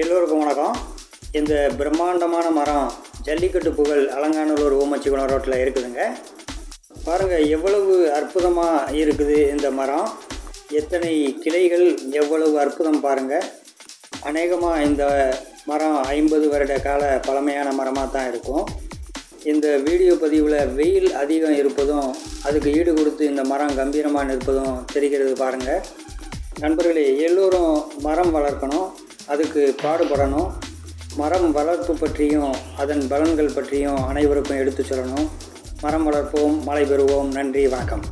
எல்லோருக்கும் வணக்கம். இந்த பிரம்மாண்டமான மரம் ஜல்லிக்கட்டு புகழ் அலங்காநல்லூர் ஓமச்சிக்குளம் ரோட்டில் இருக்குதுங்க. பாருங்கள் எவ்வளவு அற்புதமாக இருக்குது இந்த மரம். எத்தனை கிளைகள் எவ்வளவு அற்புதம் பாருங்கள் அநேகமாக இந்த மரம் ஐம்பது வருட கால பழமையான மரமாக தான் இருக்கும். இந்த வீடியோ பதிவில் வெயில் அதிகம் இருப்பதும் அதுக்கு ஈடு கொடுத்து இந்த மரம் கம்பீரமாக நிற்பதும் தெரிகிறது பாருங்கள் நண்பர்களே எல்லோரும் மரம் வளர்க்கணும். அதுக்கு பாடுபடணும். மரம் வளர்ப்பு பற்றியும் அதன் பலன்கள் பற்றியும் அனைவருக்கும் எடுத்து சொல்லணும். மரம் வளர்ப்போம் மழை பெறுவோம். நன்றி வணக்கம்.